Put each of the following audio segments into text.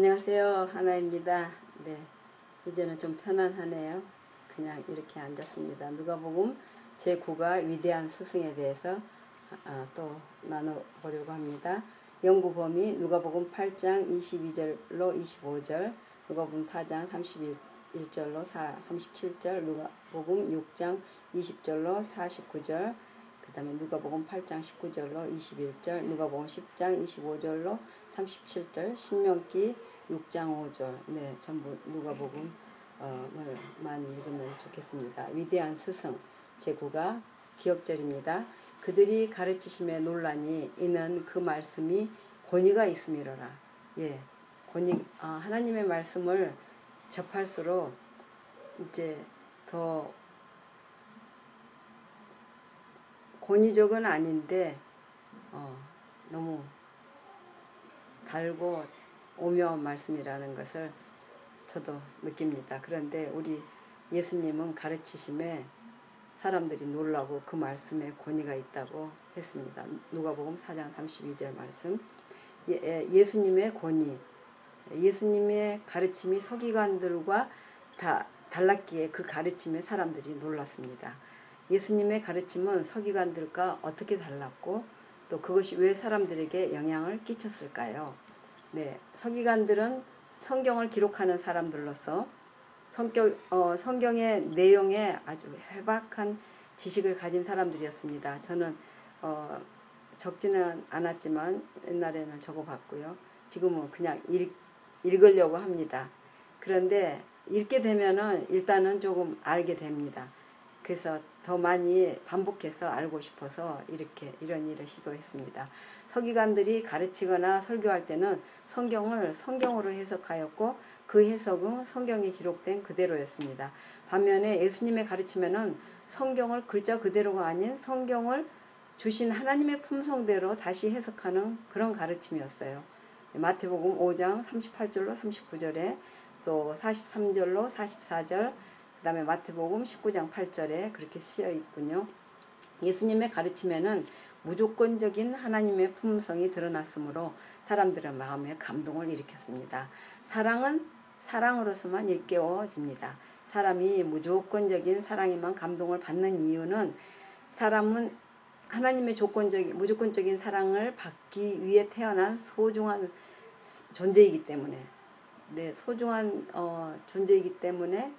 안녕하세요. 하나입니다. 네. 이제는 좀 편안하네요. 그냥 이렇게 앉았습니다. 누가복음 제9가 위대한 스승에 대해서 아, 또 나눠보려고 합니다. 연구 범위 누가복음 8장 22절로 25절, 누가복음 4장 31절로 37절, 누가복음 6장 20절로 49절, 그 다음에 누가복음 8장 19절로 21절, 누가복음 10장 25절로 37절, 신명기 6장 5절, 네, 전부 누가복음을 많이 읽으면 좋겠습니다. 위대한 스승, 제9가 기억절입니다. 그들이 가르치심에 논란이 이는 그 말씀이 권위가 있음이로라. 예, 권위, 아, 하나님의 말씀을 접할수록 이제 더 권위적은 아닌데 어, 너무 달고 오묘한 말씀이라는 것을 저도 느낍니다. 그런데 우리 예수님은 가르치심에 사람들이 놀라고 그 말씀에 권위가 있다고 했습니다. 누가복음 4장 32절 말씀. 예, 수님의 권위, 예수님의 가르침이 서기관들과 다 달랐기에 그 가르침에 사람들이 놀랐습니다. 예수님의 가르침은 서기관들과 어떻게 달랐고 또 그것이 왜 사람들에게 영향을 끼쳤을까요? 네, 서기관들은 성경을 기록하는 사람들로서 성경, 어, 성경의 내용에 아주 해박한 지식을 가진 사람들이었습니다. 저는 어, 적지는 않았지만 옛날에는 적어봤고요. 지금은 그냥 읽, 읽으려고 합니다. 그런데 읽게 되면은 일단은 조금 알게 됩니다. 그래서 더 많이 반복해서 알고 싶어서 이렇게 이런 일을 시도했습니다. 서기관들이 가르치거나 설교할 때는 성경을 성경으로 해석하였고 그 해석은 성경에 기록된 그대로였습니다. 반면에 예수님의 가르침에는 성경을 글자 그대로가 아닌 성경을 주신 하나님의 품성대로 다시 해석하는 그런 가르침이었어요. 마태복음 5장 38절로 39절에 또 43절로 44절 그 다음에 마태복음 19장 8절에 그렇게 쓰여 있군요. 예수님의 가르침에는 무조건적인 하나님의 품성이 드러났으므로 사람들의 마음에 감동을 일으켰습니다. 사랑은 사랑으로서만 일깨워집니다. 사람이 무조건적인 사랑에만 감동을 받는 이유는 사람은 하나님의 조건적인 무조건적인 사랑을 받기 위해 태어난 소중한 존재이기 때문에 네 소중한 어, 존재이기 때문에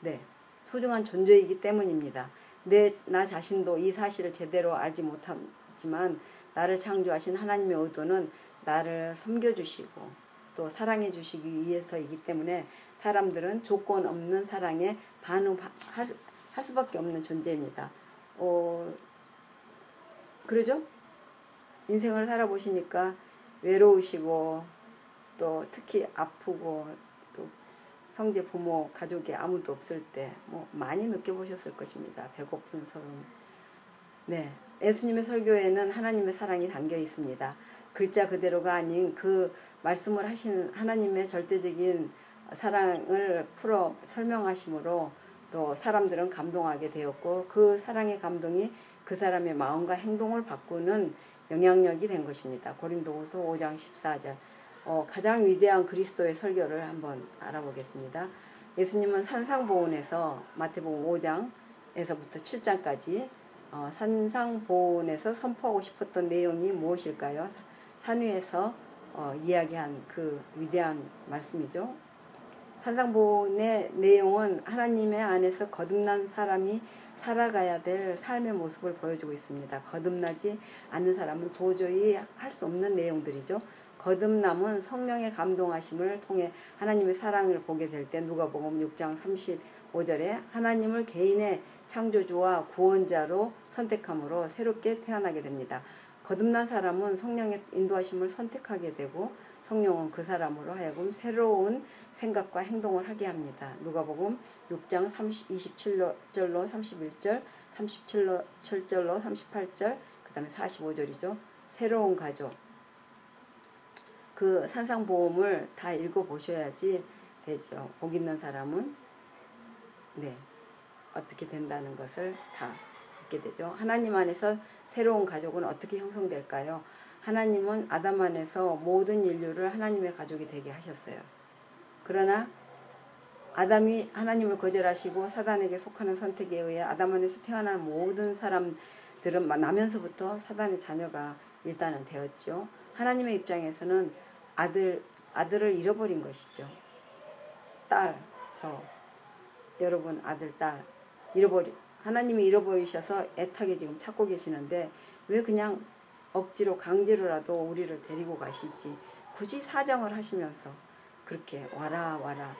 네, 소중한 존재이기 때문입니다. 내, 나 자신도 이 사실을 제대로 알지 못하지만 나를 창조하신 하나님의 의도는 나를 섬겨주시고 또 사랑해 주시기 위해서이기 때문에 사람들은 조건 없는 사랑에 반응할 할 수밖에 없는 존재입니다. 어, 그러죠? 인생을 살아보시니까 외로우시고 또 특히 아프고 형제, 부모, 가족이 아무도 없을 때 뭐 많이 느껴보셨을 것입니다. 배고픈 서름. 네, 예수님의 설교에는 하나님의 사랑이 담겨 있습니다. 글자 그대로가 아닌 그 말씀을 하신 하나님의 절대적인 사랑을 풀어 설명하심으로 또 사람들은 감동하게 되었고 그 사랑의 감동이 그 사람의 마음과 행동을 바꾸는 영향력이 된 것입니다. 고린도후서 5장 14절. 어, 가장 위대한 그리스도의 설교를 한번 알아보겠습니다. 예수님은 산상보훈에서 마태복음 5장에서부터 7장까지 어, 산상보훈에서 선포하고 싶었던 내용이 무엇일까요? 산 위에서 어, 이야기한 그 위대한 말씀이죠. 산상보훈의 내용은 하나님의 안에서 거듭난 사람이 살아가야 될 삶의 모습을 보여주고 있습니다. 거듭나지 않는 사람은 도저히 할 수 없는 내용들이죠. 거듭남은 성령의 감동하심을 통해 하나님의 사랑을 보게 될 때 누가복음 6장 35절에 하나님을 개인의 창조주와 구원자로 선택함으로 새롭게 태어나게 됩니다. 거듭난 사람은 성령의 인도하심을 선택하게 되고 성령은 그 사람으로 하여금 새로운 생각과 행동을 하게 합니다. 누가복음 6장 30, 27절로 31절, 37절로 38절, 그 다음에 45절이죠. 새로운 가족, 그 산상보험을 다 읽어보셔야지 되죠. 복 있는 사람은 네 어떻게 된다는 것을 다 읽게 되죠. 하나님 안에서 새로운 가족은 어떻게 형성될까요? 하나님은 아담 안에서 모든 인류를 하나님의 가족이 되게 하셨어요. 그러나 아담이 하나님을 거절하시고 사단에게 속하는 선택에 의해 아담 안에서 태어난 모든 사람들은 나면서부터 사단의 자녀가 일단은 되었죠. 하나님의 입장에서는 아들 아들을 잃어버린 것이죠. 딸, 저 여러분 아들, 딸 잃어버리 하나님이 잃어버리셔서 애타게 지금 찾고 계시는데 왜 그냥 억지로 강제로라도 우리를 데리고 가실지 굳이 사정을 하시면서 그렇게 와라 와라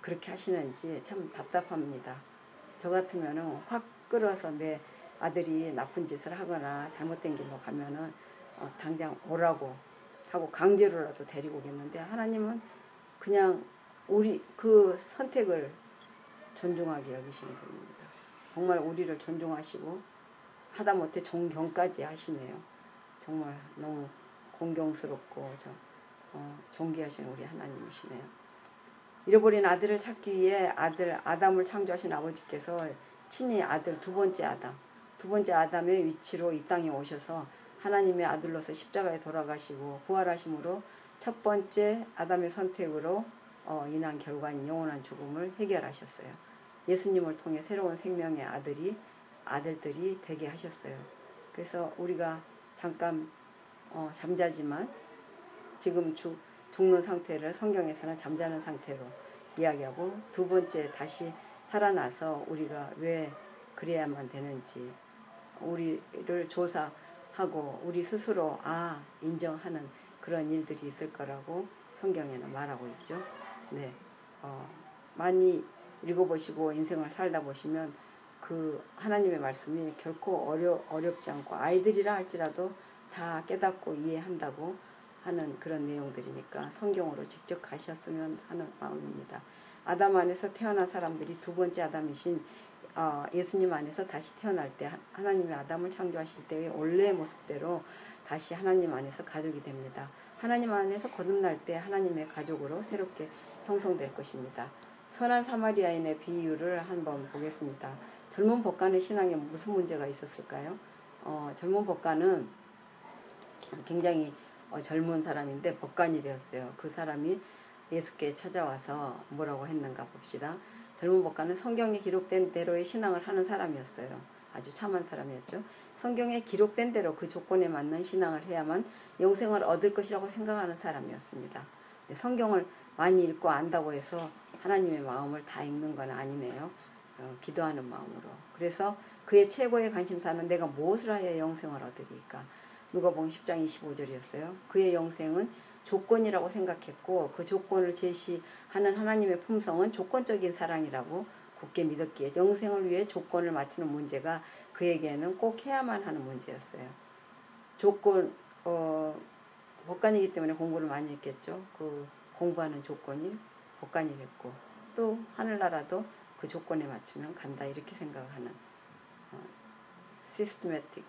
그렇게 하시는지 참 답답합니다. 저 같으면은 확 끌어서 내 아들이 나쁜 짓을 하거나 잘못된 길로 가면은 어, 당장 오라고 하고 강제로라도 데리고 오겠는데 하나님은 그냥 우리 그 선택을 존중하게 여기시는 분입니다. 정말 우리를 존중하시고 하다못해 존경까지 하시네요. 정말 너무 공경스럽고 저, 어, 존귀하신 우리 하나님이시네요. 잃어버린 아들을 찾기 위해 아들 아담을 창조하신 아버지께서 친히 아들 두 번째 아담 두 번째 아담의 위치로 이 땅에 오셔서 하나님의 아들로서 십자가에 돌아가시고 부활하심으로 첫 번째 아담의 선택으로 어, 인한 결과인 영원한 죽음을 해결하셨어요. 예수님을 통해 새로운 생명의 아들이 아들들이 되게 하셨어요. 그래서 우리가 잠깐 어, 잠자지만 지금 죽 죽는 상태를 성경에서는 잠자는 상태로 이야기하고 두 번째 다시 살아나서 우리가 왜 그래야만 되는지 우리를 조사 하고 우리 스스로 아 인정하는 그런 일들이 있을 거라고 성경에는 말하고 있죠. 네, 어, 많이 읽어보시고 인생을 살다 보시면 그 하나님의 말씀이 결코 어려 어렵지 않고 아이들이라 할지라도 다 깨닫고 이해한다고 하는 그런 내용들이니까 성경으로 직접 가셨으면 하는 마음입니다. 아담 안에서 태어난 사람들이 두 번째 아담이신 어, 예수님 안에서 다시 태어날 때 하나님의 아담을 창조하실 때의 원래의 모습대로 다시 하나님 안에서 가족이 됩니다. 하나님 안에서 거듭날 때 하나님의 가족으로 새롭게 형성될 것입니다. 선한 사마리아인의 비유를 한번 보겠습니다. 젊은 법관의 신앙에 무슨 문제가 있었을까요? 어, 젊은 법관은 굉장히 어, 젊은 사람인데 법관이 되었어요. 그 사람이 예수께 찾아와서 뭐라고 했는가 봅시다. 젊은 법관은 성경에 기록된 대로의 신앙을 하는 사람이었어요. 아주 참한 사람이었죠. 성경에 기록된 대로 그 조건에 맞는 신앙을 해야만 영생을 얻을 것이라고 생각하는 사람이었습니다. 성경을 많이 읽고 안다고 해서 하나님의 마음을 다 읽는 건 아니네요. 어, 기도하는 마음으로. 그래서 그의 최고의 관심사는 내가 무엇을 하여 영생을 얻으리까? 누가복음 10장 25절이었어요. 그의 영생은 조건이라고 생각했고 그 조건을 제시하는 하나님의 품성은 조건적인 사랑이라고 굳게 믿었기에 영생을 위해 조건을 맞추는 문제가 그에게는 꼭 해야만 하는 문제였어요. 조건 어 법관이기 때문에 공부를 많이 했겠죠. 그 공부하는 조건이 법관이 됐고 또 하늘나라도 그 조건에 맞추면 간다 이렇게 생각하는 어, 시스테매틱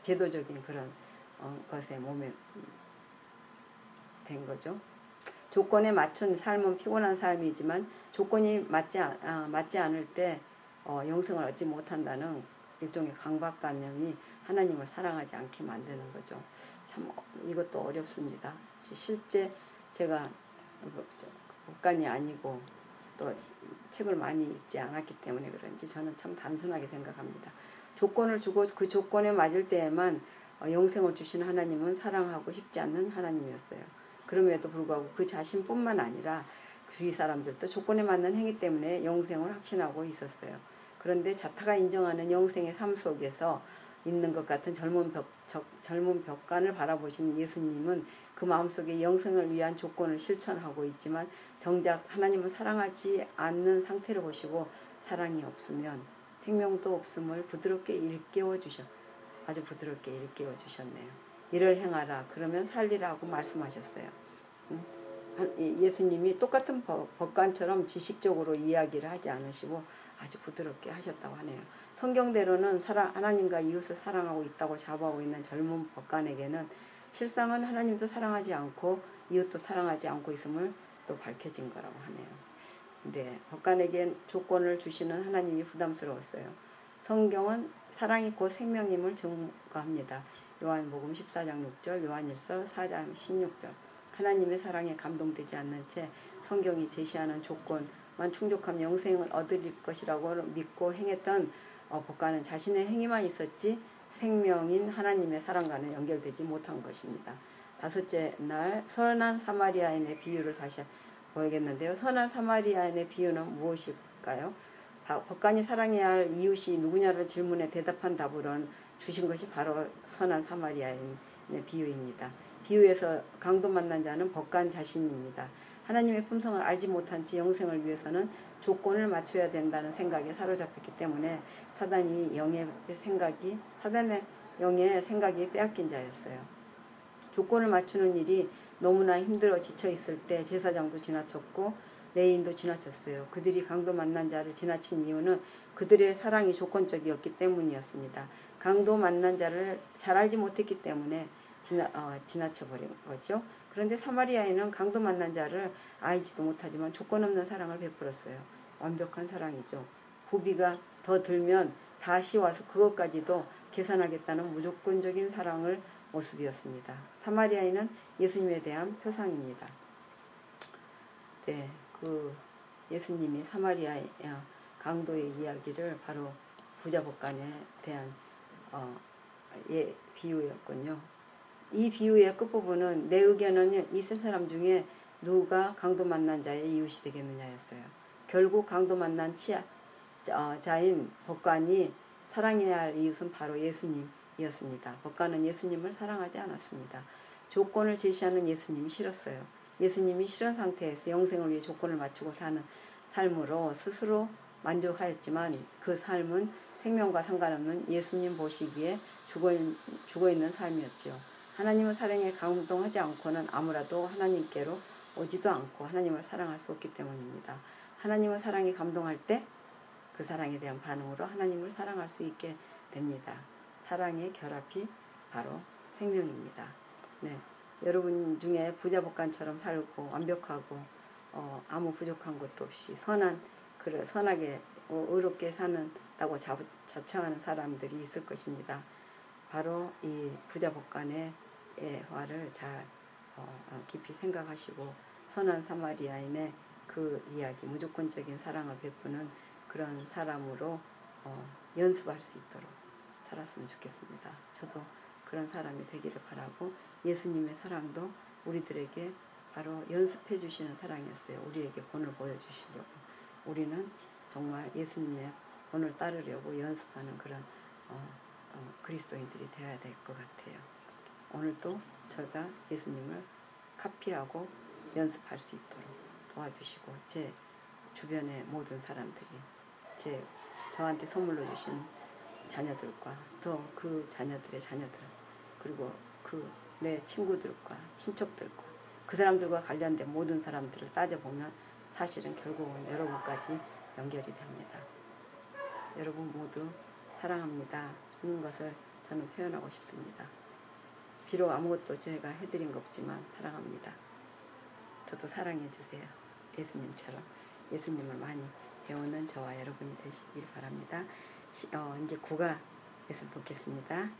제도적인 그런 어, 것에 몸에 된 거죠. 조건에 맞춘 삶은 피곤한 삶이지만 조건이 맞지, 아, 맞지 않을 때 어, 영생을 얻지 못한다는 일종의 강박관념이 하나님을 사랑하지 않게 만드는 거죠. 참 이것도 어렵습니다. 실제 제가 법관이 아니고 또 책을 많이 읽지 않았기 때문에 그런지 저는 참 단순하게 생각합니다. 조건을 주고 그 조건에 맞을 때에만 어, 영생을 주신 하나님은 사랑하고 싶지 않는 하나님이었어요. 그럼에도 불구하고 그 자신뿐만 아니라 주위 사람들도 조건에 맞는 행위 때문에 영생을 확신하고 있었어요. 그런데 자타가 인정하는 영생의 삶 속에서 있는 것 같은 젊은 벽, 저, 젊은 벽관을 바라보시는 예수님은 그 마음속에 영생을 위한 조건을 실천하고 있지만 정작 하나님은 사랑하지 않는 상태를 보시고 사랑이 없으면 생명도 없음을 부드럽게 일깨워 주셔. 아주 부드럽게 일깨워 주셨네요. 이를 행하라 그러면 살리라고 말씀하셨어요. 예수님이 똑같은 법관처럼 지식적으로 이야기를 하지 않으시고 아주 부드럽게 하셨다고 하네요. 성경대로는 사랑, 하나님과 이웃을 사랑하고 있다고 자부하고 있는 젊은 법관에게는 실상은 하나님도 사랑하지 않고 이웃도 사랑하지 않고 있음을 또 밝혀진 거라고 하네요. 네, 법관에겐 조건을 주시는 하나님이 부담스러웠어요. 성경은 사랑이 곧 생명임을 증거합니다. 요한복음 14장 6절, 요한일서 4장 16절. 하나님의 사랑에 감동되지 않는 채 성경이 제시하는 조건만 충족하면 영생을 얻을 것이라고 믿고 행했던 어, 복가는 자신의 행위만 있었지 생명인 하나님의 사랑과는 연결되지 못한 것입니다. 다섯째 날 선한 사마리아인의 비유를 다시 보겠는데요. 선한 사마리아인의 비유는 무엇일까요? 법관이 사랑해야 할 이웃이 누구냐를 질문에 대답한 답으로는 주신 것이 바로 선한 사마리아인의 비유입니다. 비유에서 강도 만난 자는 법관 자신입니다. 하나님의 품성을 알지 못한 지 영생을 위해서는 조건을 맞춰야 된다는 생각에 사로잡혔기 때문에 사단이 영의 생각이 사단의 영의 생각이 빼앗긴 자였어요. 조건을 맞추는 일이 너무나 힘들어 지쳐 있을 때 제사장도 지나쳤고 레인도 지나쳤어요. 그들이 강도 만난 자를 지나친 이유는 그들의 사랑이 조건적이었기 때문이었습니다. 강도 만난 자를 잘 알지 못했기 때문에 지나, 어, 지나쳐버린 거죠. 그런데 사마리아인은 강도 만난 자를 알지도 못하지만 조건 없는 사랑을 베풀었어요. 완벽한 사랑이죠. 부비가 더 들면 다시 와서 그것까지도 계산하겠다는 무조건적인 사랑을 모습이었습니다. 사마리아인은 예수님에 대한 표상입니다. 네, 그 예수님이 사마리아 강도의 이야기를 바로 부자복간에 대한 어, 예, 비유였군요. 이 비유의 끝부분은 내 의견은 이 세 사람 중에 누가 강도 만난 자의 이웃이 되겠느냐였어요. 결국 강도 만난 치아, 어, 자인 법관이 사랑해야 할 이웃은 바로 예수님이었습니다. 법관은 예수님을 사랑하지 않았습니다. 조건을 제시하는 예수님이 싫었어요. 예수님이 싫은 상태에서 영생을 위해 조건을 맞추고 사는 삶으로 스스로 만족하였지만 그 삶은 생명과 상관없는 예수님 보시기에 죽어, 죽어 있는 삶이었죠. 하나님을 사랑에 감동하지 않고는 아무라도 하나님께로 오지도 않고 하나님을 사랑할 수 없기 때문입니다. 하나님을 사랑에 감동할 때 그 사랑에 대한 반응으로 하나님을 사랑할 수 있게 됩니다. 사랑의 결합이 바로 생명입니다. 네. 여러분 중에 부자복간처럼 살고 완벽하고 어, 아무 부족한 것도 없이 선한 그래 선하게 어, 의롭게 사는다고 자, 자청하는 사람들이 있을 것입니다. 바로 이 부자복간의 화를 잘 어, 어, 깊이 생각하시고 선한 사마리아인의 그 이야기 무조건적인 사랑을 베푸는 그런 사람으로 어, 연습할 수 있도록 살았으면 좋겠습니다. 저도 그런 사람이 되기를 바라고 예수님의 사랑도 우리들에게 바로 연습해 주시는 사랑이었어요. 우리에게 본을 보여주시려고. 우리는 정말 예수님의 본을 따르려고 연습하는 그런 어, 어, 그리스도인들이 되어야 될 것 같아요. 오늘도 제가 예수님을 카피하고 연습할 수 있도록 도와주시고 제 주변의 모든 사람들이 제 저한테 선물로 주신 자녀들과 또그 자녀들의 자녀들 그리고 그 내 친구들과 친척들과 그 사람들과 관련된 모든 사람들을 따져보면 사실은 결국은 여러분까지 연결이 됩니다. 여러분 모두 사랑합니다. 하는 것을 저는 표현하고 싶습니다. 비록 아무것도 제가 해드린 것 없지만 사랑합니다. 저도 사랑해 주세요. 예수님처럼 예수님을 많이 배우는 저와 여러분이 되시길 바랍니다. 시, 어, 이제 구가에서 보겠습니다.